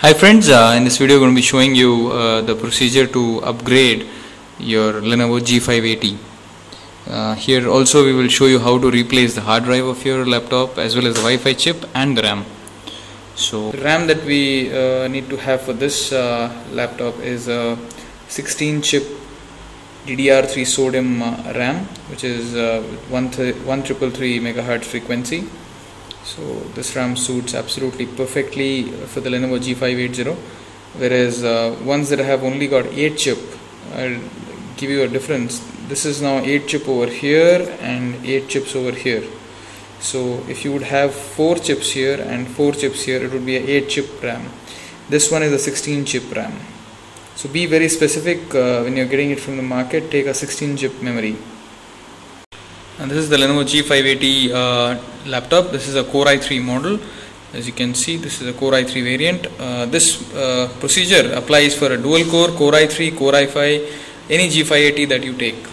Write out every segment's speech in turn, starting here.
Hi friends, uh, in this video I'm going to be showing you uh, the procedure to upgrade your Lenovo G580. Uh, here also we will show you how to replace the hard drive of your laptop as well as the Wi-Fi chip and the RAM. So the RAM that we uh, need to have for this uh, laptop is a 16 chip DDR3 SODIMM uh, RAM which is uh, 1333 megahertz frequency so this RAM suits absolutely perfectly for the Lenovo G580 whereas uh, ones that have only got 8 chip I'll give you a difference. This is now 8 chip over here and 8 chips over here. So if you would have 4 chips here and 4 chips here it would be a 8 chip RAM. This one is a 16 chip RAM. So be very specific uh, when you're getting it from the market take a 16 chip memory and this is the Lenovo G580 uh, laptop. This is a Core i3 model. As you can see this is a Core i3 variant. Uh, this uh, procedure applies for a dual core Core i3 Core i5 any G580 that you take.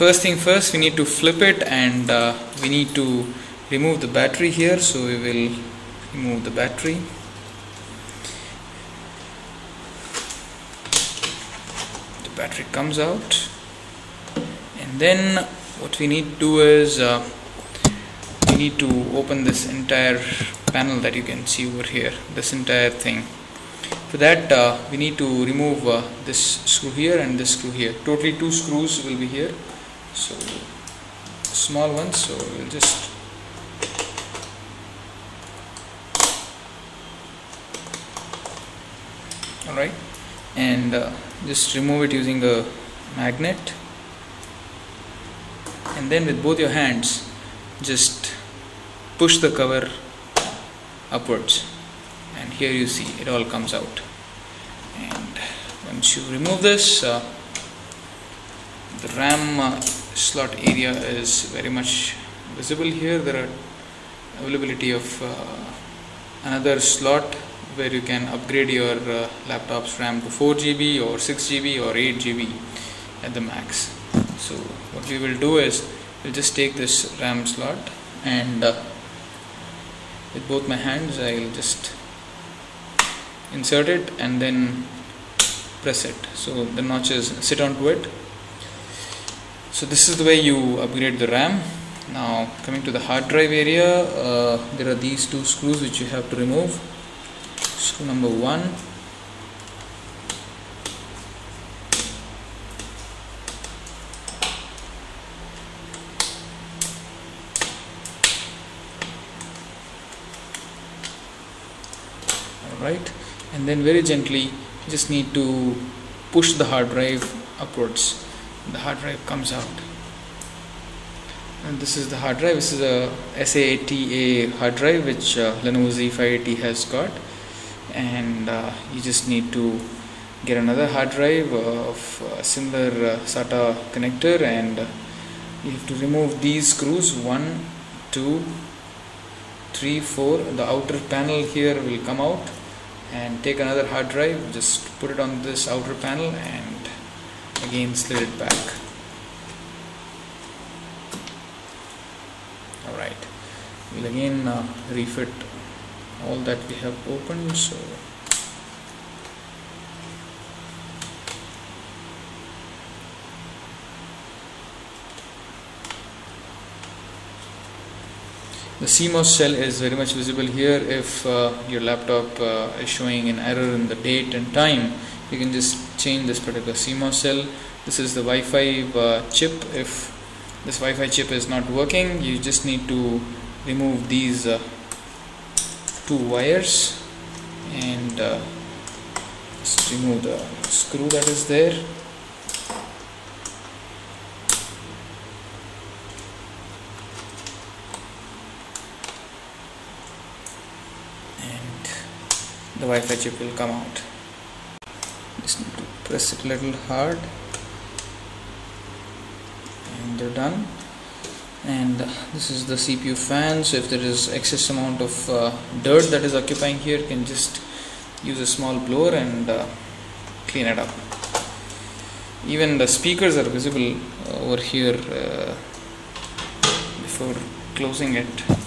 First thing first we need to flip it and uh, we need to remove the battery here. So we will remove the battery. The battery comes out. And then what we need to do is uh, we need to open this entire panel that you can see over here this entire thing. For that uh, we need to remove uh, this screw here and this screw here. Totally two screws will be here. So small ones so we'll just alright and uh, just remove it using a magnet and then with both your hands just push the cover upwards. And here you see it all comes out. And once you remove this uh, the RAM uh, slot area is very much visible here. There are availability of uh, another slot where you can upgrade your uh, laptop's RAM to 4 GB or 6 GB or 8 GB at the max. So what we will do is we'll just take this RAM slot and uh, with both my hands I'll just insert it and then press it. So the notches sit onto it. So this is the way you upgrade the RAM. Now coming to the hard drive area uh, there are these two screws which you have to remove. Screw number one right? And then very gently you just need to push the hard drive upwards. The hard drive comes out. And this is the hard drive. This is a SATA hard drive which uh, Lenovo Z580 has got. And uh, you just need to get another hard drive uh, of similar uh, SATA connector. And uh, you have to remove these screws. One two three four. The outer panel here will come out and take another hard drive just put it on this outer panel and again slid it back. Alright. We'll again uh, refit all that we have opened so the CMOS cell is very much visible here. If uh, your laptop uh, is showing an error in the date and time you can just change this particular CMOS cell this is the Wi-Fi uh, chip. If this Wi-Fi chip is not working you just need to remove these uh, two wires and uh, remove the screw that is there the Wi-Fi chip will come out. Just need to press it a little hard. And they're done. And this is the CPU fan so if there is excess amount of uh, dirt that is occupying here you can just use a small blower and uh, clean it up. Even the speakers are visible over here uh, before closing it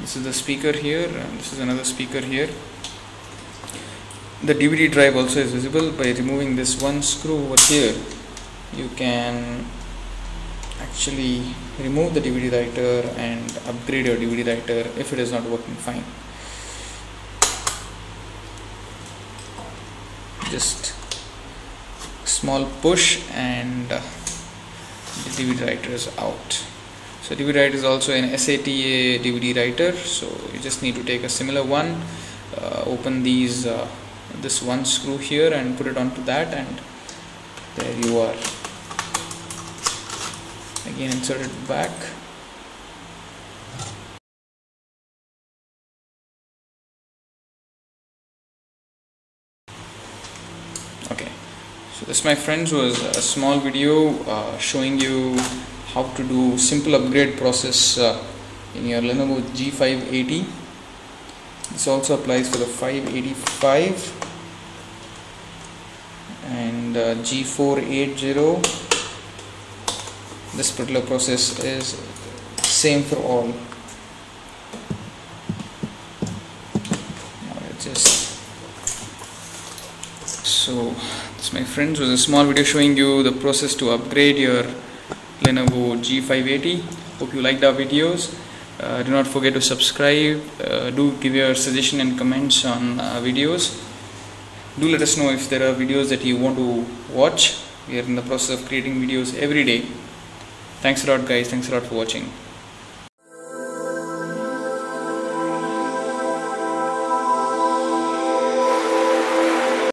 this is the speaker here and this is another speaker here. The DVD drive also is visible by removing this one screw over here. You can actually remove the DVD writer and upgrade your DVD writer if it is not working fine. Just small push and uh, the DVD writer is out so DVD writer is also an SATA DVD writer. So you just need to take a similar one uh, open these uh, this one screw here and put it onto that and there you are. Again insert it back. Okay. So this my friends was a small video uh, showing you how to do simple upgrade process uh, in your Lenovo G580 this also applies for the 585 and uh, G480 this particular process is same for all. Just so this my friends was a small video showing you the process to upgrade your Lenovo G580 hope you liked our videos. Uh, do not forget to subscribe. Uh, do give your suggestion and comments on uh, videos. Do let us know if there are videos that you want to watch. We are in the process of creating videos every day. Thanks a lot guys. Thanks a lot for watching